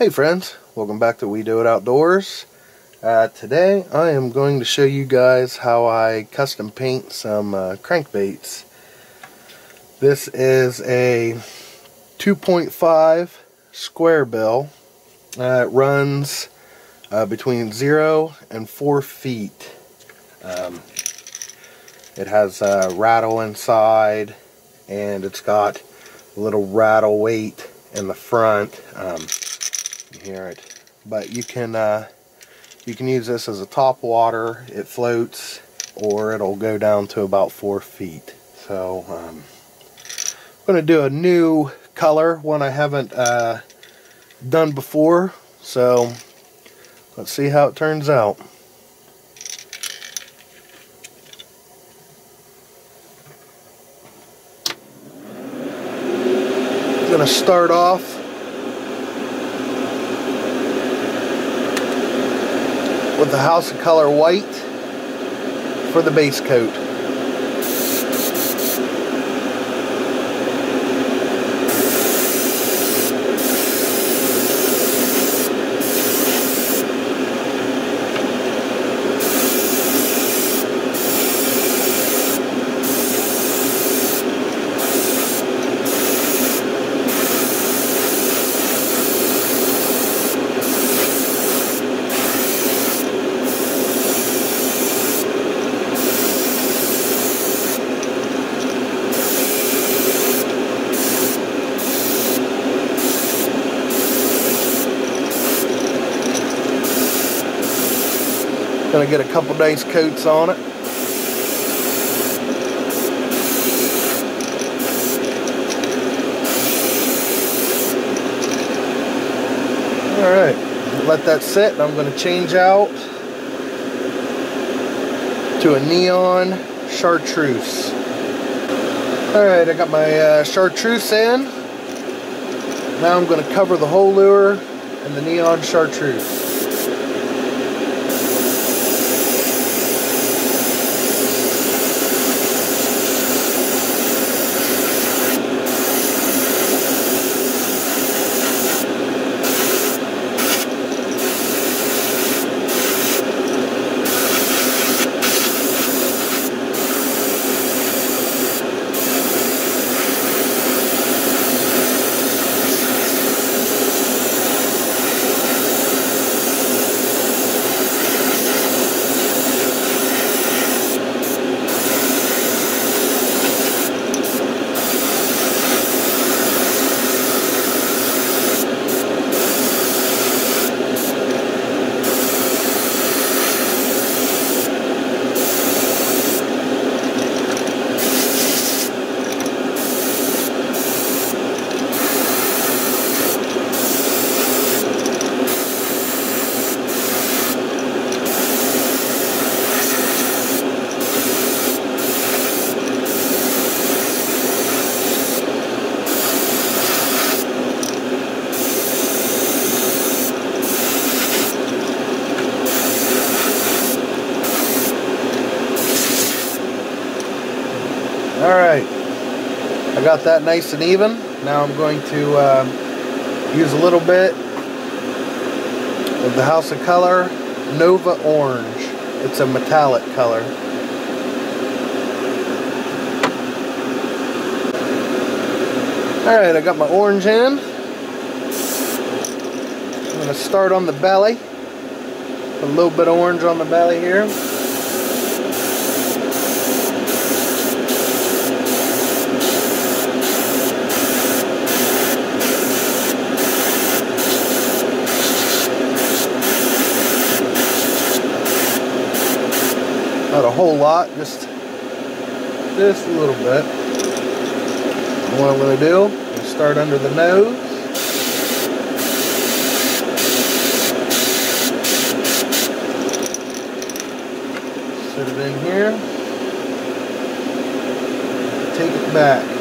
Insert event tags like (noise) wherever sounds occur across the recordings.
Hey friends, welcome back to We Do It Outdoors. Uh, today I am going to show you guys how I custom paint some uh, crankbaits. This is a 2.5 square bill. Uh, it runs uh, between 0 and 4 feet. Um, it has a rattle inside and it's got a little rattle weight in the front. Um, you hear it. But you can uh, you can use this as a top water. It floats or it'll go down to about four feet. So um, I'm going to do a new color, one I haven't uh, done before. So let's see how it turns out. Going to start off with the House of Kolor White for the base coat. Gonna get a couple days coats on it. Alright, let that sit. I'm gonna change out to a neon chartreuse. Alright, I got my uh, chartreuse in. Now I'm to cover the whole lure in the neon chartreuse. Alright, I got that nice and even. Now I'm going to uh, use a little bit of the House of Kolor Nova Orange. It's a metallic color. Alright, I got my orange in. I'm going to start on the belly. A little bit of orange on the belly here. A whole lot, just just a little bit. And what I'm going to do is start under the nose. Set it in here. Take it back.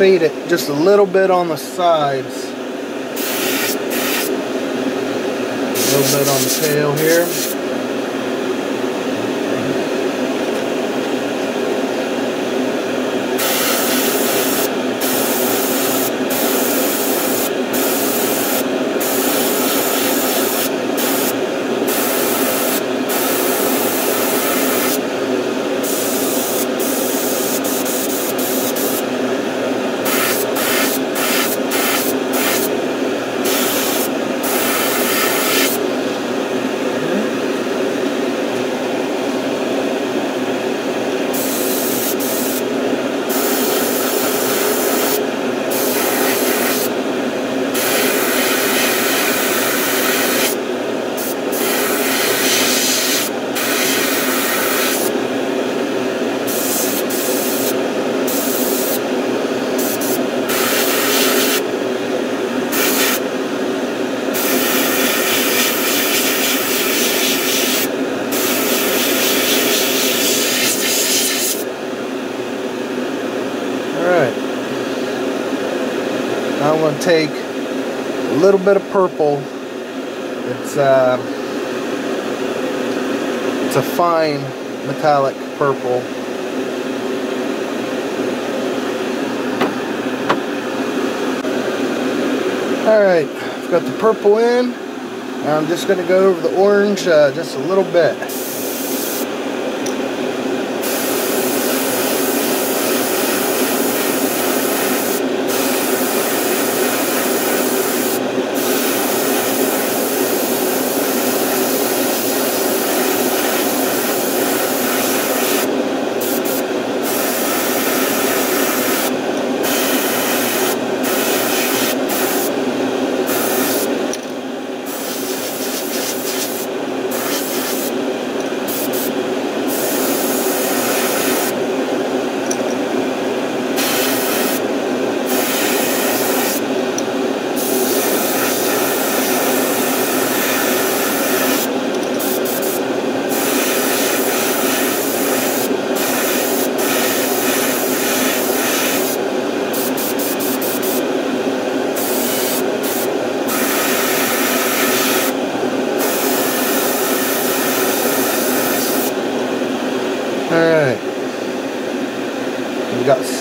Fade it just a little bit on the sides. A little bit on the tail here. Now I'm going to take a little bit of purple. It's uh, it's a fine metallic purple. Alright, I've got the purple in. Now I'm just going to go over the orange uh, just a little bit.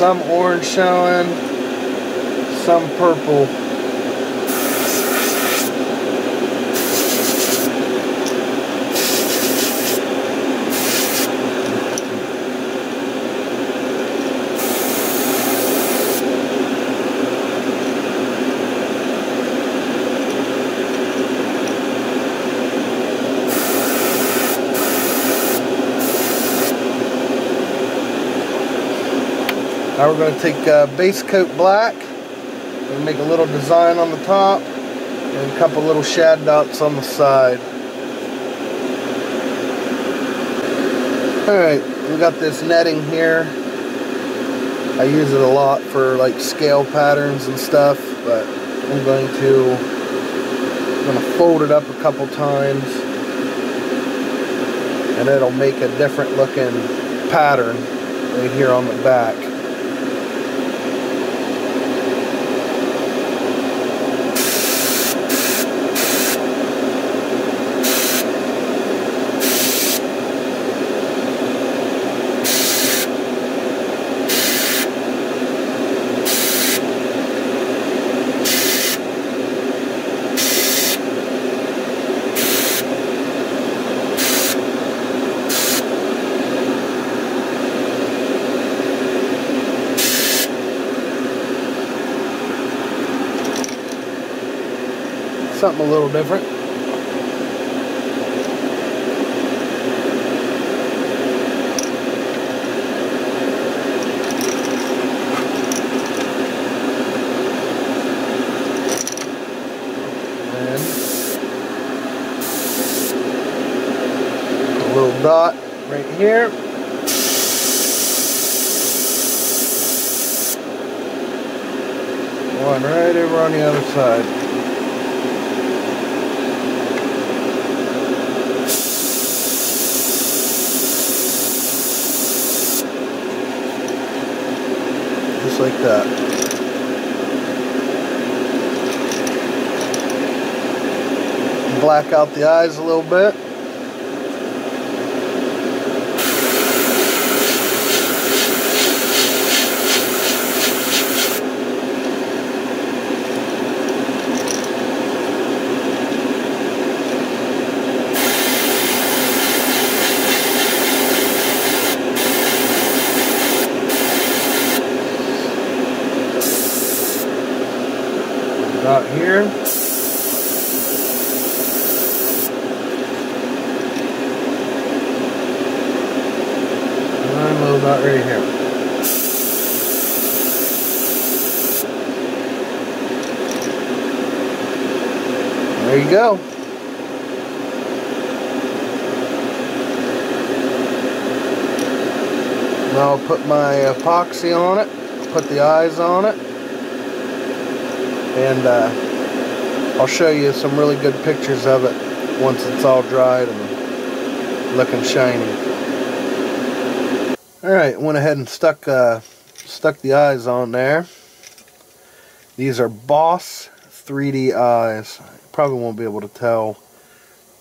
Some orange showing, some purple. We're going to take uh, base coat black and make a little design on the top and a couple little shad dots on the side. Alright, we got this netting here. I use it a lot for like scale patterns and stuff, but I'm going to I'm going to fold it up a couple times and it'll make a different looking pattern right here on the back. Something a little different. A little dot right here. One right over on the other side. just like that. Black out the eyes a little bit. About here. I'm about right here. There you go. I'll put my epoxy on it, put the eyes on it, and uh, I'll show you some really good pictures of it once it's all dried and looking shiny. Alright, went ahead and stuck uh, stuck the eyes on there. These are Boss 3D eyes. Probably won't be able to tell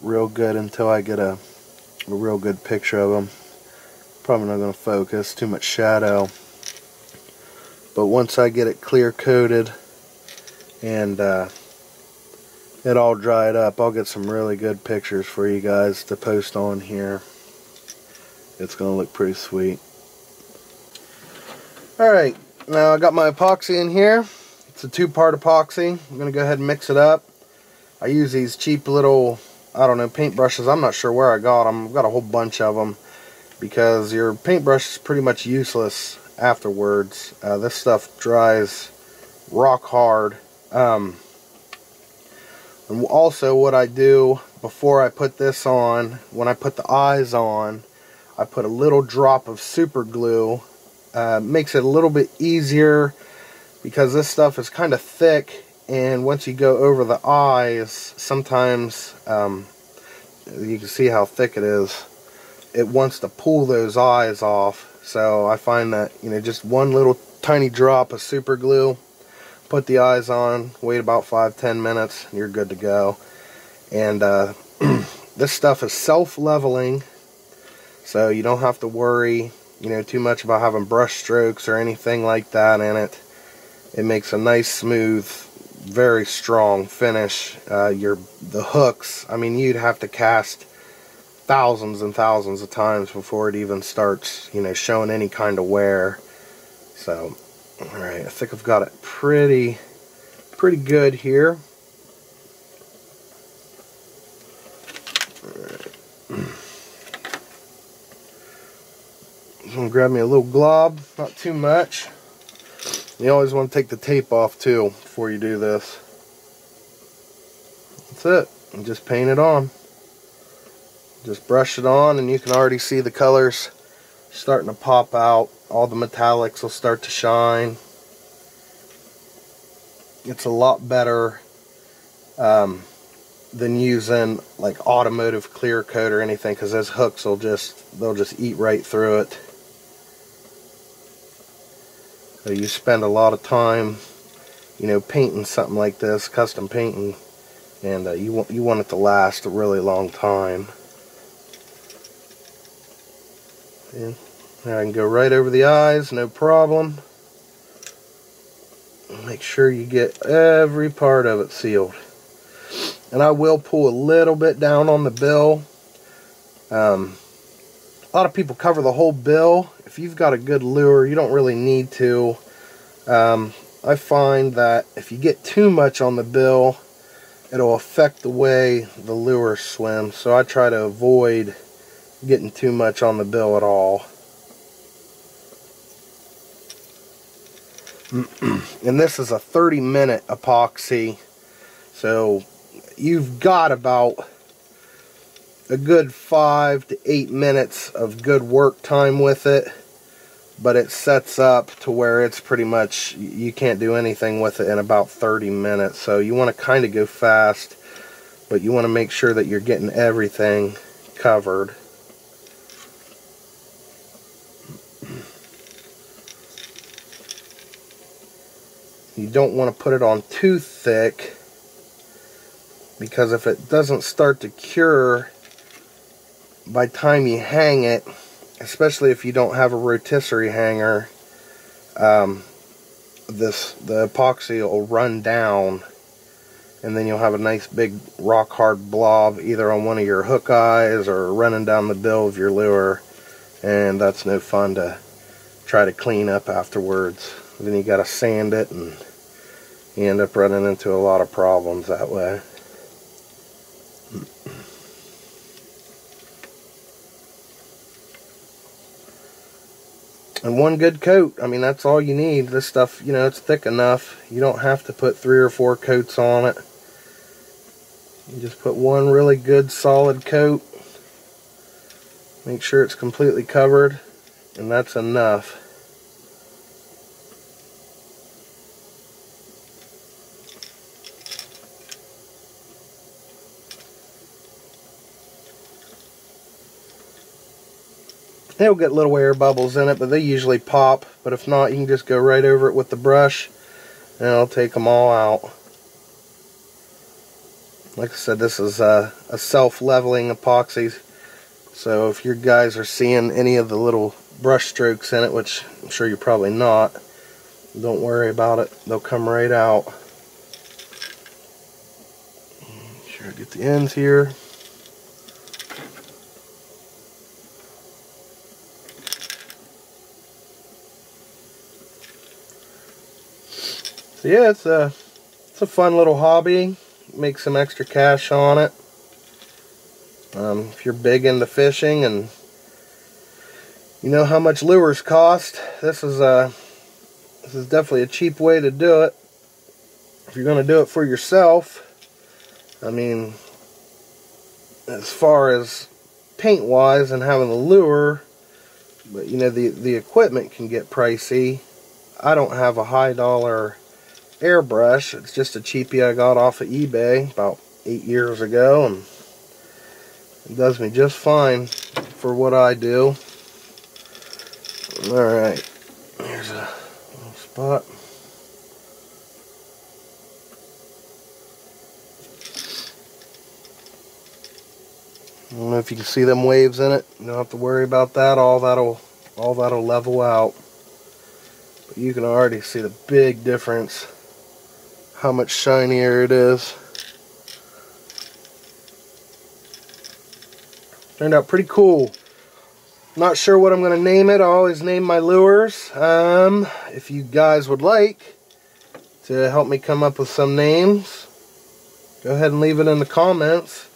real good until I get a, a real good picture of them. Probably not going to focus, too much shadow. But once I get it clear coated and uh, it all dried up, I'll get some really good pictures for you guys to post on here. It's going to look pretty sweet. Alright, now I got my epoxy in here. It's a two-part epoxy. I'm going to go ahead and mix it up. I use these cheap little, I don't know, paintbrushes. I'm not sure where I got them. I've got a whole bunch of them because your paintbrush is pretty much useless afterwards. Uh, this stuff dries rock hard. Um, and also what I do before I put this on, when I put the eyes on, I put a little drop of super glue. Uh, makes it a little bit easier because this stuff is kind of thick and once you go over the eyes sometimes um, you can see how thick it is. It wants to pull those eyes off. So I find that you know just one little tiny drop of super glue put the eyes on wait about five ten minutes and you're good to go. And uh, (clears throat) this stuff is self-leveling so you don't have to worry you know too much about having brush strokes or anything like that in it. It makes a nice smooth very strong finish. Uh, your the hooks, I mean, you'd have to cast thousands and thousands of times before it even starts, you know, showing any kind of wear. So, all right, I think I've got it pretty, pretty good here. I'm gonna grab me a little glob, not too much. You always want to take the tape off too before you do this. That's it. And just paint it on. Just brush it on and you can already see the colors starting to pop out. All the metallics will start to shine. It's a lot better um, than using like automotive clear coat or anything because those hooks will just they'll just eat right through it. You spend a lot of time, you know, painting something like this, custom painting, and uh, you want you want it to last a really long time. And I can go right over the eyes, no problem. Make sure you get every part of it sealed. And I will pull a little bit down on the bill. Um, a lot of people cover the whole bill. If you've got a good lure, you don't really need to. Um, I find that if you get too much on the bill, it'll affect the way the lure swims. So I try to avoid getting too much on the bill at all. (clears throat) and this is a 30 minute epoxy. So you've got about a good five to eight minutes of good work time with it but it sets up to where it's pretty much you can't do anything with it in about 30 minutes. So you want to kind of go fast but you want to make sure that you're getting everything covered. You don't want to put it on too thick because if it doesn't start to cure by time you hang it, especially if you don't have a rotisserie hanger, um, this the epoxy will run down and then you'll have a nice big rock hard blob either on one of your hook eyes or running down the bill of your lure and that's no fun to try to clean up afterwards. Then you got to sand it and you end up running into a lot of problems that way and one good coat. I mean that's all you need. This stuff you know it's thick enough. You don't have to put three or four coats on it. You just put one really good solid coat. Make sure it's completely covered and that's enough They'll get little air bubbles in it, but they usually pop. But if not, you can just go right over it with the brush, and it'll take them all out. Like I said, this is a, a self-leveling epoxy. So if your guys are seeing any of the little brush strokes in it, which I'm sure you're probably not, don't worry about it. They'll come right out. Make sure I get the ends here. So yeah, it's a it's a fun little hobby. Make some extra cash on it. Um, if you're big into fishing and you know how much lures cost, this is a this is definitely a cheap way to do it. If you're going to do it for yourself, I mean, as far as paint wise and having the lure, but you know the the equipment can get pricey. I don't have a high dollar airbrush. It's just a cheapie I got off of eBay about eight years ago and it does me just fine for what I do. Alright, here's a little spot. I don't know if you can see them waves in it. You don't have to worry about that. All that'll all that'll level out. But you can already see the big difference how much shinier it is. Turned out pretty cool. Not sure what I'm going to name it. I always name my lures. Um, if you guys would like to help me come up with some names, go ahead and leave it in the comments.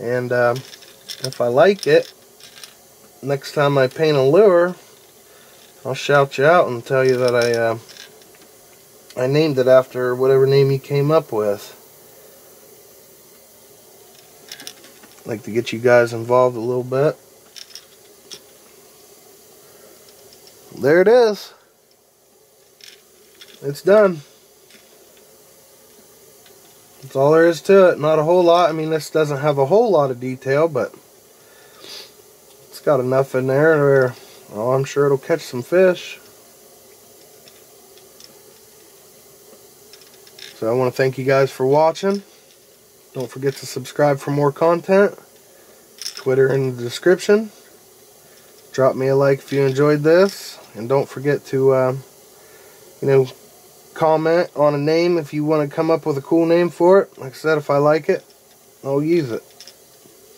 And um, if I like it, next time I paint a lure, I'll shout you out and tell you that I uh, I named it after whatever name you came up with. Like to get you guys involved a little bit. There it is. It's done. That's all there is to it. Not a whole lot. I mean, this doesn't have a whole lot of detail, but it's got enough in there where, oh, I'm sure it'll catch some fish. So I want to thank you guys for watching. Don't forget to subscribe for more content. Twitter in the description. Drop me a like if you enjoyed this. And don't forget to, uh, you know, comment on a name if you want to come up with a cool name for it. Like I said, if I like it, I'll use it.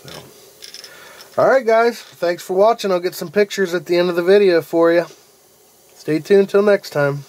So. Alright guys, thanks for watching. I'll get some pictures at the end of the video for you. Stay tuned till next time.